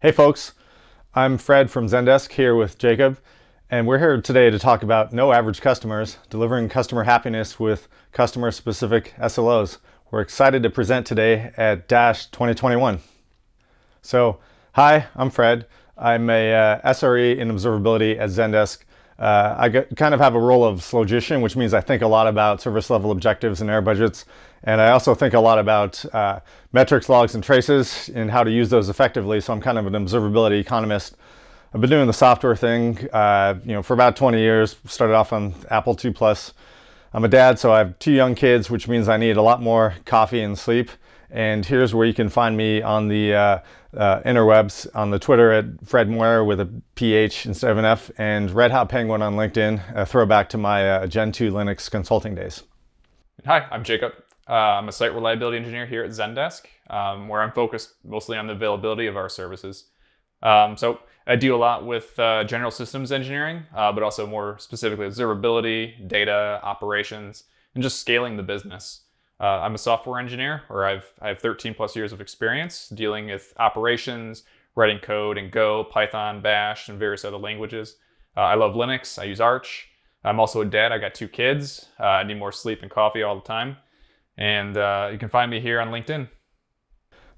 Hey folks, I'm Fred from Zendesk here with Jacob, and we're here today to talk about no average customers, delivering customer happiness with customer specific SLOs. We're excited to present today at Dash 2021. So, hi, I'm Fred. I'm a uh, SRE in observability at Zendesk. Uh, I kind of have a role of logician, which means I think a lot about service level objectives and error budgets. And I also think a lot about uh, metrics, logs, and traces and how to use those effectively. So I'm kind of an observability economist. I've been doing the software thing, uh, you know, for about 20 years. Started off on Apple II Plus. I'm a dad, so I have two young kids, which means I need a lot more coffee and sleep. And here's where you can find me on the uh, interwebs, on the Twitter at Fred Moyer with a PH instead of an F, and Red Hot Penguin on LinkedIn, a throwback to my uh, Gentoo Linux consulting days. Hi, I'm Jacob. Uh, I'm a site reliability engineer here at Zendesk, um, where I'm focused mostly on the availability of our services. Um, so I do a lot with uh, general systems engineering, uh, but also more specifically observability, data, operations, and just scaling the business. Uh, I'm a software engineer, or I've I have 13 plus years of experience dealing with operations, writing code in Go, Python, Bash, and various other languages. Uh, I love Linux. I use Arch. I'm also a dad. I got two kids. Uh, I need more sleep and coffee all the time. And uh, you can find me here on LinkedIn.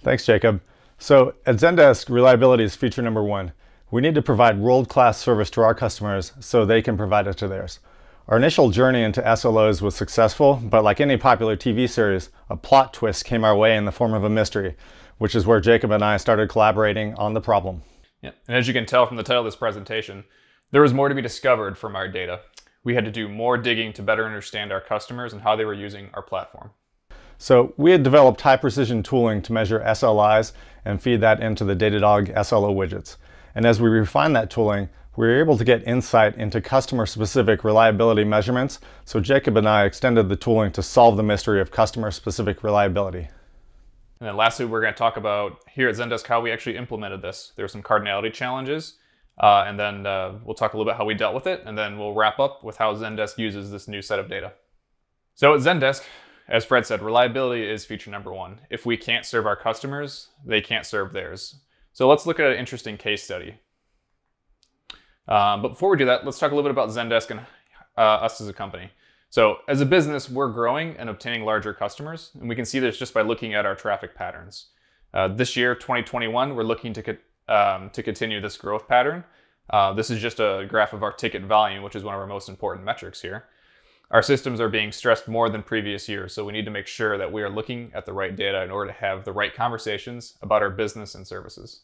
Thanks, Jacob. So at Zendesk, reliability is feature number one. We need to provide world-class service to our customers so they can provide it to theirs. Our initial journey into SLOs was successful, but like any popular TV series, a plot twist came our way in the form of a mystery, which is where Jacob and I started collaborating on the problem. Yeah. And as you can tell from the title of this presentation, there was more to be discovered from our data. We had to do more digging to better understand our customers and how they were using our platform. So we had developed high precision tooling to measure SLIs and feed that into the Datadog SLO widgets. And as we refined that tooling, we were able to get insight into customer specific reliability measurements. So Jacob and I extended the tooling to solve the mystery of customer specific reliability. And then lastly, we're going to talk about here at Zendesk how we actually implemented this. There were some cardinality challenges, uh, and then uh, we'll talk a little bit how we dealt with it, and then we'll wrap up with how Zendesk uses this new set of data. So at Zendesk, as Fred said, reliability is feature number one. If we can't serve our customers, they can't serve theirs. So let's look at an interesting case study. Um, but before we do that, let's talk a little bit about Zendesk and uh, us as a company. So as a business, we're growing and obtaining larger customers, and we can see this just by looking at our traffic patterns. Uh, this year, 2021, we're looking to, co um, to continue this growth pattern. Uh, this is just a graph of our ticket volume, which is one of our most important metrics here our systems are being stressed more than previous years, so we need to make sure that we are looking at the right data in order to have the right conversations about our business and services.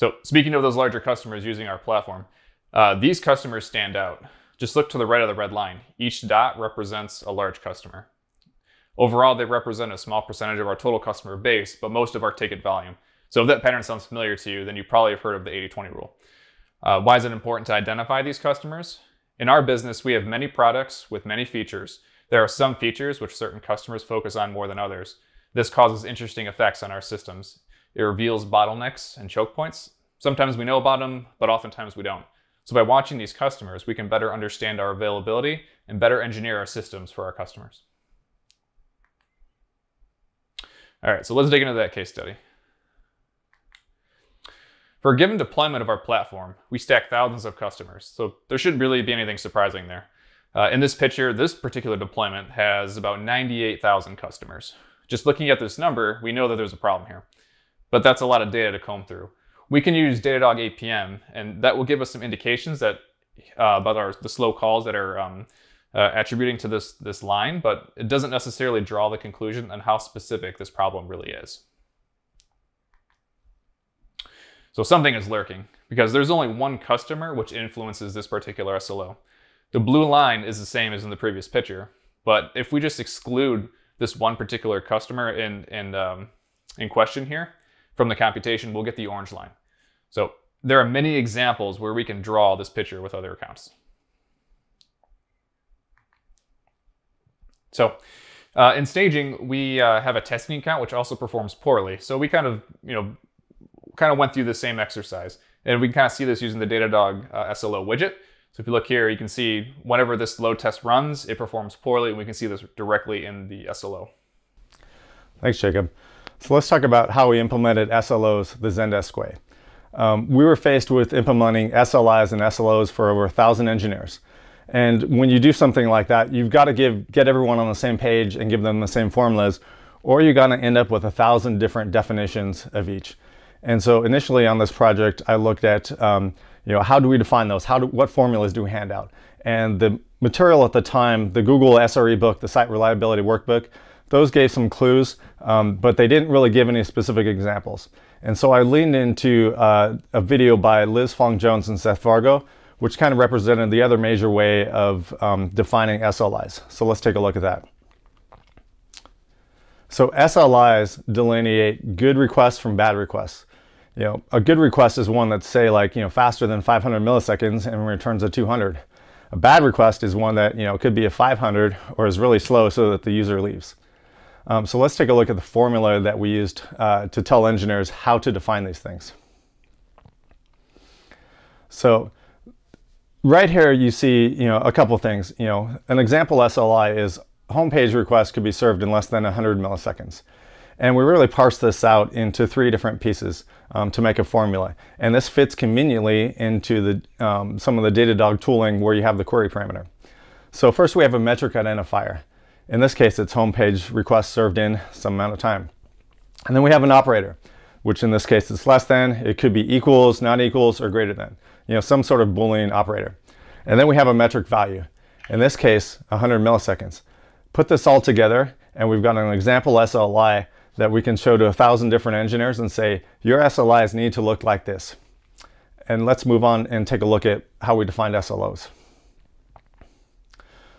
So speaking of those larger customers using our platform, uh, these customers stand out. Just look to the right of the red line. Each dot represents a large customer. Overall, they represent a small percentage of our total customer base, but most of our ticket volume. So if that pattern sounds familiar to you, then you probably have heard of the 80-20 rule. Uh, why is it important to identify these customers? In our business, we have many products with many features. There are some features which certain customers focus on more than others. This causes interesting effects on our systems. It reveals bottlenecks and choke points. Sometimes we know about them, but oftentimes we don't. So by watching these customers, we can better understand our availability and better engineer our systems for our customers. All right, so let's dig into that case study. For a given deployment of our platform, we stack thousands of customers, so there shouldn't really be anything surprising there. Uh, in this picture, this particular deployment has about 98,000 customers. Just looking at this number, we know that there's a problem here. But that's a lot of data to comb through. We can use Datadog APM, and that will give us some indications that uh, about our, the slow calls that are um, uh, attributing to this, this line, but it doesn't necessarily draw the conclusion on how specific this problem really is. So something is lurking because there's only one customer which influences this particular SLO. The blue line is the same as in the previous picture, but if we just exclude this one particular customer in, in, um, in question here from the computation, we'll get the orange line. So there are many examples where we can draw this picture with other accounts. So uh, in staging, we uh, have a testing account which also performs poorly. So we kind of, you know, kind of went through the same exercise. And we can kind of see this using the Datadog uh, SLO widget. So if you look here, you can see whenever this load test runs, it performs poorly, and we can see this directly in the SLO. Thanks, Jacob. So let's talk about how we implemented SLOs the Zendesk way. Um, we were faced with implementing SLIs and SLOs for over a thousand engineers. And when you do something like that, you've got to give, get everyone on the same page and give them the same formulas, or you're going to end up with a thousand different definitions of each. And so initially on this project, I looked at, um, you know, how do we define those? How do, what formulas do we hand out? And the material at the time, the Google SRE book, the Site Reliability Workbook, those gave some clues, um, but they didn't really give any specific examples. And so I leaned into uh, a video by Liz Fong Jones and Seth Vargo, which kind of represented the other major way of um, defining SLIs. So let's take a look at that. So SLIs delineate good requests from bad requests. You know, a good request is one that's say like, you know, faster than 500 milliseconds and returns a 200. A bad request is one that, you know, could be a 500 or is really slow so that the user leaves. Um, so let's take a look at the formula that we used uh, to tell engineers how to define these things. So right here you see you know a couple things. You know an example SLI is homepage request could be served in less than 100 milliseconds. And we really parse this out into three different pieces um, to make a formula. And this fits conveniently into the, um, some of the Datadog tooling where you have the query parameter. So first we have a metric identifier. In this case, it's homepage request served in some amount of time. And then we have an operator, which in this case is less than, it could be equals, not equals, or greater than, you know, some sort of Boolean operator. And then we have a metric value. In this case, 100 milliseconds. Put this all together, and we've got an example SLI that we can show to a thousand different engineers and say, your SLIs need to look like this. And let's move on and take a look at how we defined SLOs.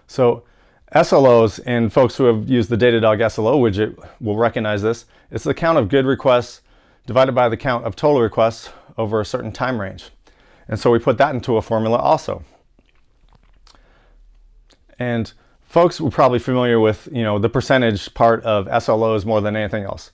So SLOs, and folks who have used the Datadog SLO widget will recognize this. It's the count of good requests divided by the count of total requests over a certain time range. And so we put that into a formula also. And folks were probably familiar with, you know, the percentage part of SLOs more than anything else.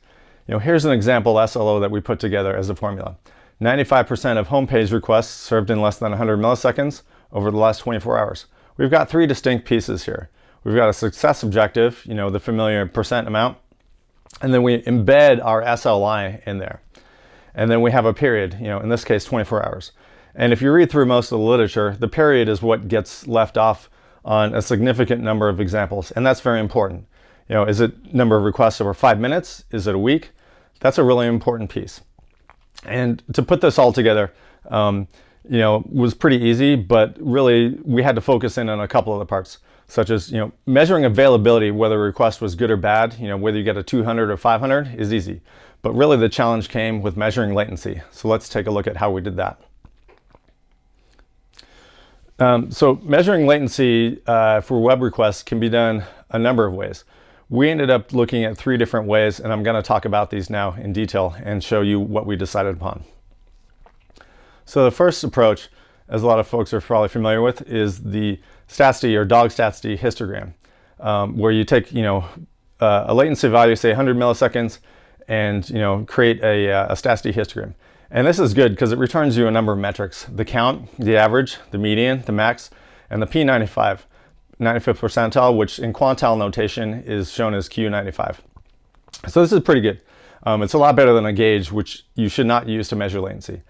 You know, here's an example SLO that we put together as a formula. 95% of homepage requests served in less than 100 milliseconds over the last 24 hours. We've got three distinct pieces here. We've got a success objective, you know, the familiar percent amount, and then we embed our SLI in there. And then we have a period, you know, in this case, 24 hours. And if you read through most of the literature, the period is what gets left off on a significant number of examples, and that's very important. You know, is it number of requests over five minutes? Is it a week? That's a really important piece. And to put this all together, um, you know, was pretty easy, but really we had to focus in on a couple of the parts such as you know measuring availability whether a request was good or bad you know whether you get a 200 or 500 is easy. But really the challenge came with measuring latency. So let's take a look at how we did that. Um, so measuring latency uh, for web requests can be done a number of ways. We ended up looking at three different ways and i'm going to talk about these now in detail and show you what we decided upon. So the first approach as a lot of folks are probably familiar with is the StatsD or DogStatsD histogram, um, where you take, you know, uh, a latency value, say 100 milliseconds, and, you know, create a, uh, a StatsD histogram. And this is good because it returns you a number of metrics, the count, the average, the median, the max, and the P95, 95th percentile, which in quantile notation is shown as Q95. So this is pretty good. Um, it's a lot better than a gauge, which you should not use to measure latency.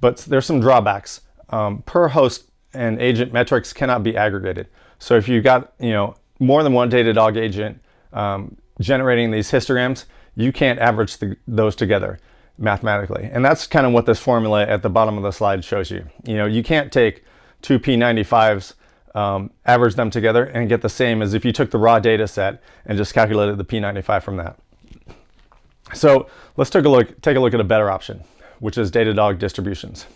But there's some drawbacks. Um, per host and agent metrics cannot be aggregated. So if you've got you know more than one Datadog agent um, generating these histograms, you can't average the, those together mathematically. And that's kind of what this formula at the bottom of the slide shows you. You know, you can't take two P95s, um, average them together and get the same as if you took the raw data set and just calculated the P95 from that. So let's take a look, take a look at a better option, which is Datadog distributions.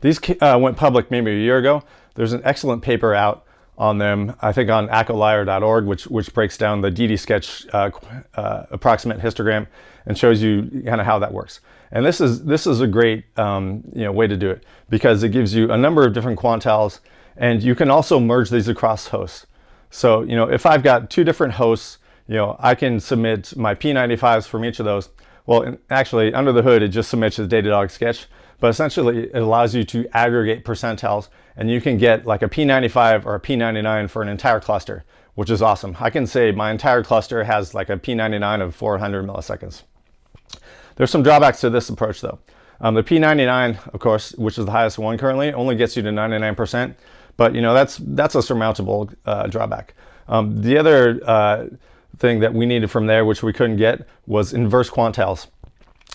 These uh, went public maybe a year ago. There's an excellent paper out on them, I think on accolire.org, which, which breaks down the DDSketch uh, uh, approximate histogram and shows you kind of how that works. And this is, this is a great um, you know, way to do it because it gives you a number of different quantiles and you can also merge these across hosts. So, you know, if I've got two different hosts, you know, I can submit my P95s from each of those. Well, actually, under the hood, it just submits the Datadog sketch but essentially it allows you to aggregate percentiles and you can get like a P95 or a P99 for an entire cluster, which is awesome. I can say my entire cluster has like a P99 of 400 milliseconds. There's some drawbacks to this approach though. Um, the P99, of course, which is the highest one currently, only gets you to 99%, but you know that's that's a surmountable uh, drawback. Um, the other uh, thing that we needed from there, which we couldn't get, was inverse quantiles.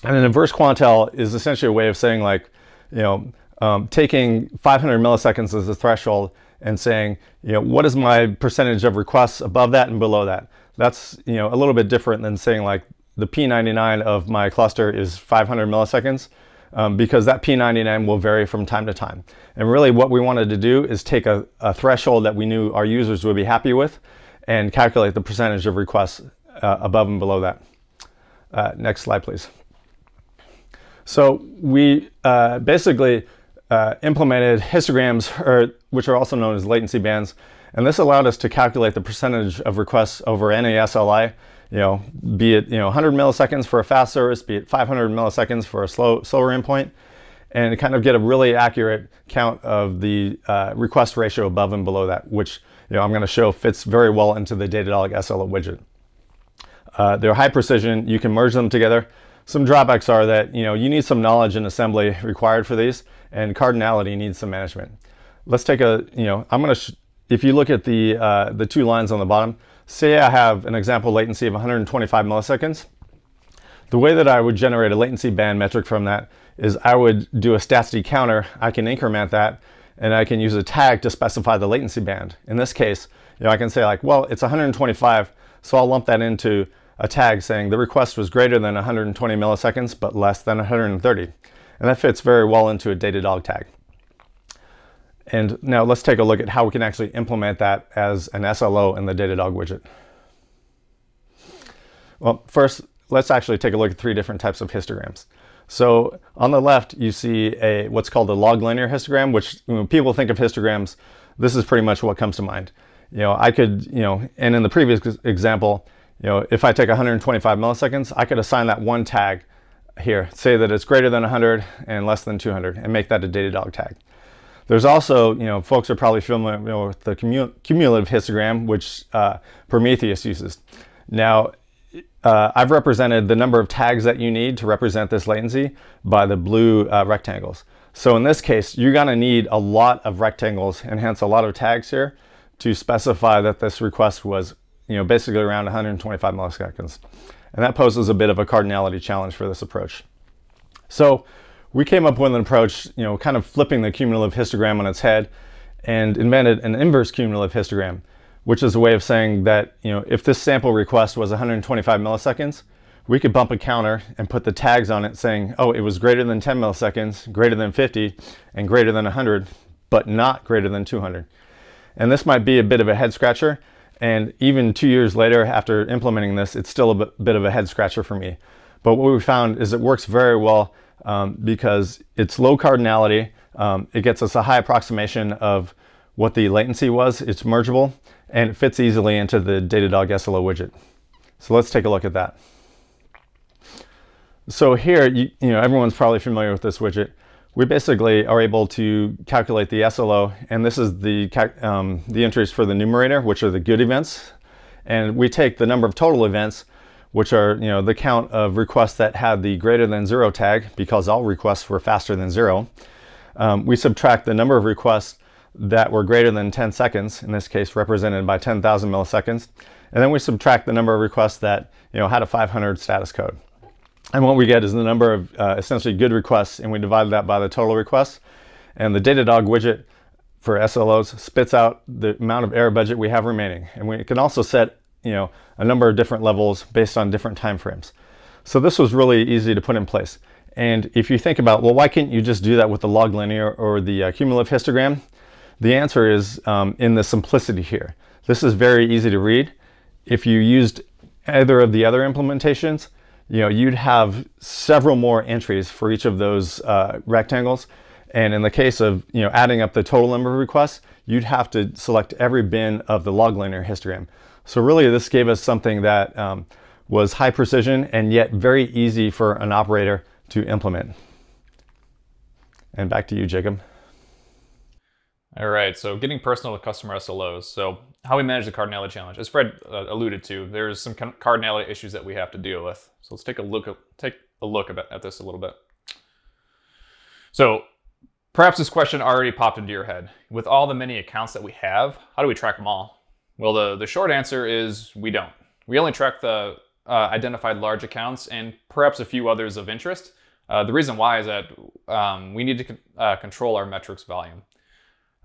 And an inverse quantile is essentially a way of saying like, you know, um, taking 500 milliseconds as a threshold and saying, you know, what is my percentage of requests above that and below that? That's, you know, a little bit different than saying like the P99 of my cluster is 500 milliseconds um, because that P99 will vary from time to time. And really what we wanted to do is take a, a threshold that we knew our users would be happy with and calculate the percentage of requests uh, above and below that. Uh, next slide, please. So we uh, basically uh, implemented histograms, or, which are also known as latency bands, and this allowed us to calculate the percentage of requests over any SLI, you know, be it you know 100 milliseconds for a fast service, be it 500 milliseconds for a slow slower endpoint, and kind of get a really accurate count of the uh, request ratio above and below that, which you know I'm going to show fits very well into the Datadog SLO widget. Uh, they're high precision. You can merge them together. Some drawbacks are that you know you need some knowledge and assembly required for these, and cardinality needs some management. Let's take a you know I'm going to if you look at the uh, the two lines on the bottom, say I have an example latency of 125 milliseconds. The way that I would generate a latency band metric from that is I would do a statsd counter. I can increment that, and I can use a tag to specify the latency band. In this case, you know I can say like, well, it's 125, so I'll lump that into a tag saying the request was greater than 120 milliseconds but less than 130. And that fits very well into a Datadog tag. And now let's take a look at how we can actually implement that as an SLO in the Datadog widget. Well, first, let's actually take a look at three different types of histograms. So on the left, you see a what's called a log linear histogram, which when people think of histograms, this is pretty much what comes to mind. You know, I could, you know, and in the previous example, you know, if I take 125 milliseconds, I could assign that one tag here, say that it's greater than 100 and less than 200 and make that a Datadog tag. There's also, you know, folks are probably familiar with the cumulative histogram, which uh, Prometheus uses. Now, uh, I've represented the number of tags that you need to represent this latency by the blue uh, rectangles. So in this case, you're gonna need a lot of rectangles and hence a lot of tags here to specify that this request was you know, basically around 125 milliseconds. And that poses a bit of a cardinality challenge for this approach. So we came up with an approach, you know, kind of flipping the cumulative histogram on its head and invented an inverse cumulative histogram, which is a way of saying that, you know, if this sample request was 125 milliseconds, we could bump a counter and put the tags on it saying, oh, it was greater than 10 milliseconds, greater than 50, and greater than 100, but not greater than 200. And this might be a bit of a head scratcher, and even two years later, after implementing this, it's still a bit of a head scratcher for me. But what we found is it works very well um, because it's low cardinality. Um, it gets us a high approximation of what the latency was. It's mergeable and it fits easily into the Datadog SLO widget. So let's take a look at that. So here, you, you know, everyone's probably familiar with this widget we basically are able to calculate the SLO, and this is the, um, the entries for the numerator, which are the good events. And we take the number of total events, which are you know the count of requests that had the greater than zero tag, because all requests were faster than zero. Um, we subtract the number of requests that were greater than 10 seconds, in this case represented by 10,000 milliseconds. And then we subtract the number of requests that you know had a 500 status code. And what we get is the number of uh, essentially good requests, and we divide that by the total requests. And the Datadog widget for SLOs spits out the amount of error budget we have remaining. And we can also set you know, a number of different levels based on different time frames. So this was really easy to put in place. And if you think about, well, why can't you just do that with the log linear or the uh, cumulative histogram? The answer is um, in the simplicity here. This is very easy to read. If you used either of the other implementations, you know, you'd have several more entries for each of those uh, rectangles. And in the case of, you know, adding up the total number of requests, you'd have to select every bin of the log linear histogram. So really this gave us something that um, was high precision and yet very easy for an operator to implement. And back to you, Jacob. All right, so getting personal with customer SLOs. So how we manage the cardinality challenge, as Fred uh, alluded to, there's some cardinality issues that we have to deal with. So let's take a look at, take a look at this a little bit. So perhaps this question already popped into your head. With all the many accounts that we have, how do we track them all? Well, the, the short answer is we don't. We only track the uh, identified large accounts and perhaps a few others of interest. Uh, the reason why is that um, we need to uh, control our metrics volume.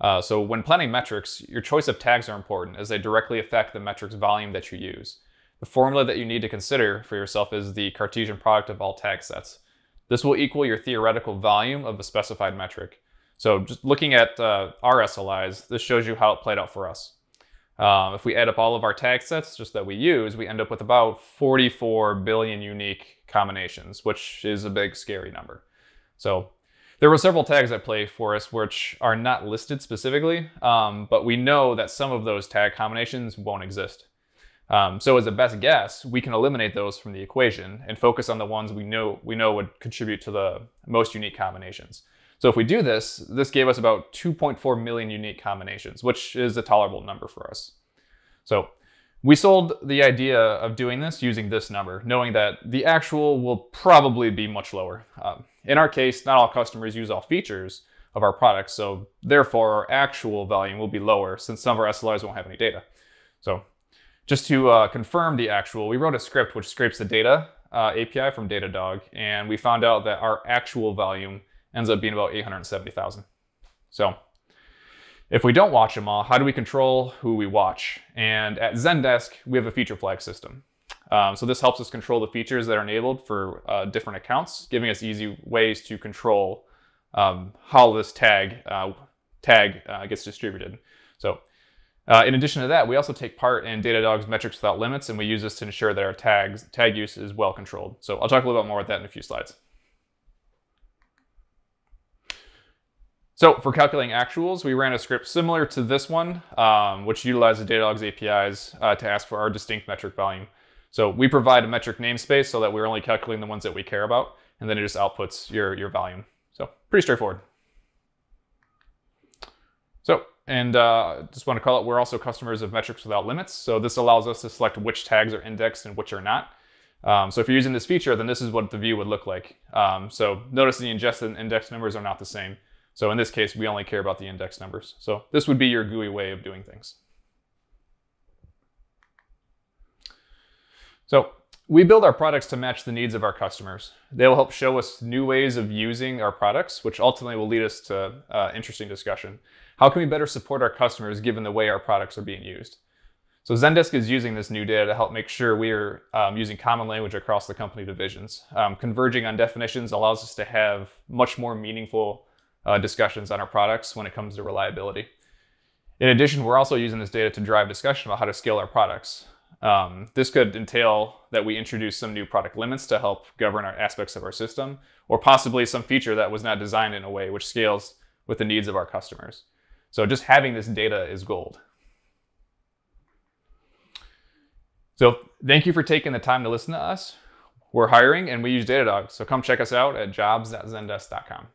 Uh, so when planning metrics, your choice of tags are important as they directly affect the metrics volume that you use. The formula that you need to consider for yourself is the Cartesian product of all tag sets. This will equal your theoretical volume of a specified metric. So just looking at uh, our SLIs, this shows you how it played out for us. Um, if we add up all of our tag sets just that we use, we end up with about 44 billion unique combinations, which is a big scary number. So there were several tags at play for us which are not listed specifically, um, but we know that some of those tag combinations won't exist. Um, so as a best guess, we can eliminate those from the equation and focus on the ones we know we know would contribute to the most unique combinations. So if we do this, this gave us about 2.4 million unique combinations, which is a tolerable number for us. So we sold the idea of doing this using this number, knowing that the actual will probably be much lower. Um, in our case, not all customers use all features of our products, so therefore our actual volume will be lower since some of our SLIs won't have any data. So just to uh, confirm the actual, we wrote a script which scrapes the data uh, API from Datadog, and we found out that our actual volume ends up being about 870,000. So if we don't watch them all, how do we control who we watch? And at Zendesk, we have a feature flag system. Um, so this helps us control the features that are enabled for uh, different accounts, giving us easy ways to control um, how this tag uh, tag uh, gets distributed. So uh, in addition to that, we also take part in Datadog's metrics without limits, and we use this to ensure that our tags tag use is well controlled. So I'll talk a little bit more about that in a few slides. So for calculating actuals, we ran a script similar to this one, um, which utilizes Datadog's APIs uh, to ask for our distinct metric volume. So we provide a metric namespace so that we're only calculating the ones that we care about, and then it just outputs your, your volume. So pretty straightforward. So, and uh, just want to call it, we're also customers of metrics without limits. So this allows us to select which tags are indexed and which are not. Um, so if you're using this feature, then this is what the view would look like. Um, so notice the ingested and index numbers are not the same. So in this case, we only care about the index numbers. So this would be your GUI way of doing things. So we build our products to match the needs of our customers. They will help show us new ways of using our products, which ultimately will lead us to uh, interesting discussion. How can we better support our customers given the way our products are being used? So Zendesk is using this new data to help make sure we are um, using common language across the company divisions. Um, converging on definitions allows us to have much more meaningful uh, discussions on our products when it comes to reliability. In addition, we're also using this data to drive discussion about how to scale our products. Um, this could entail that we introduce some new product limits to help govern our aspects of our system, or possibly some feature that was not designed in a way which scales with the needs of our customers. So just having this data is gold. So thank you for taking the time to listen to us. We're hiring and we use Datadog, so come check us out at jobs.zendesk.com.